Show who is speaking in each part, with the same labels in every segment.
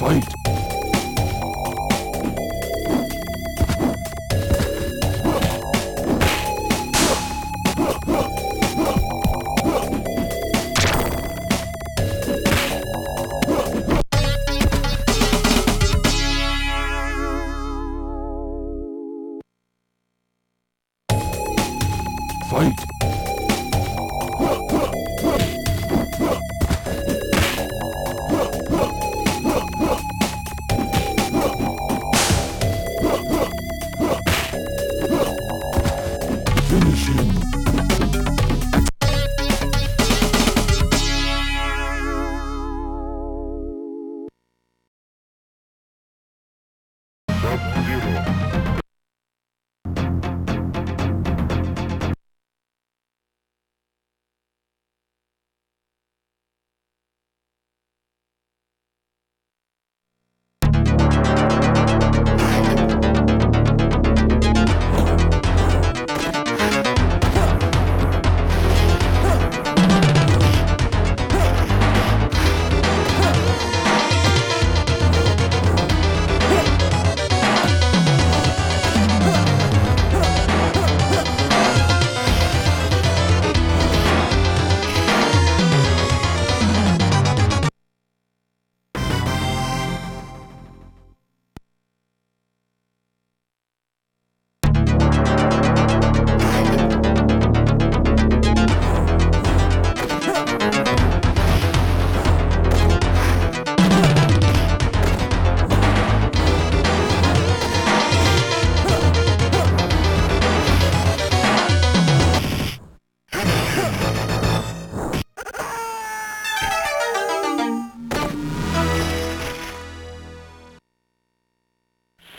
Speaker 1: Fight! Fight!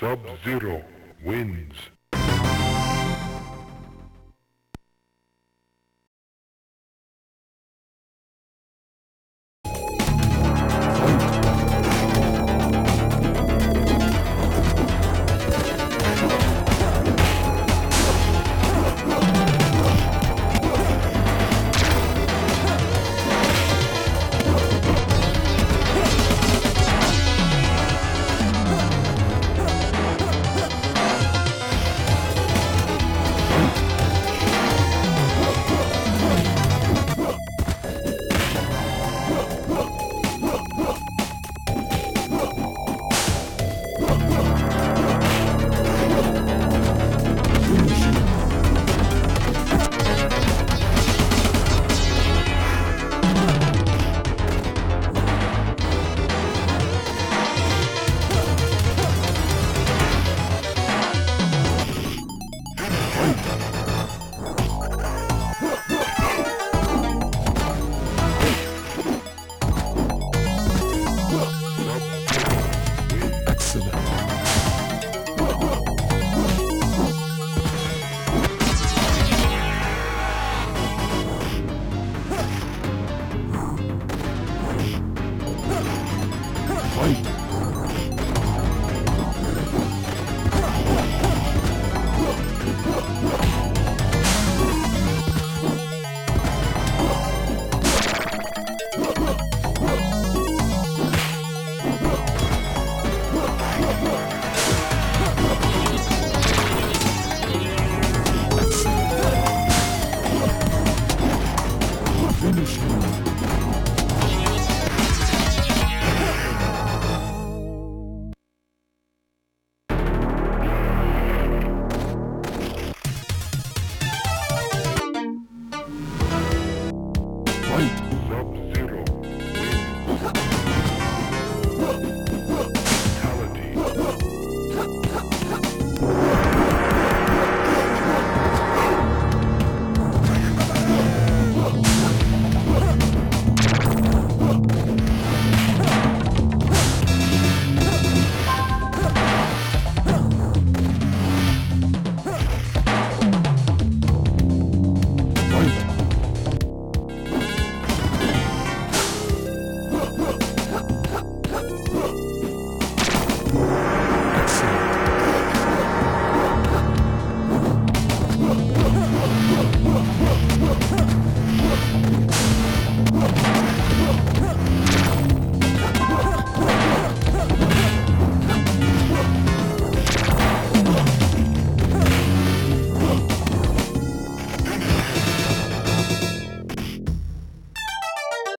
Speaker 2: Sub-Zero wins. Vamos him.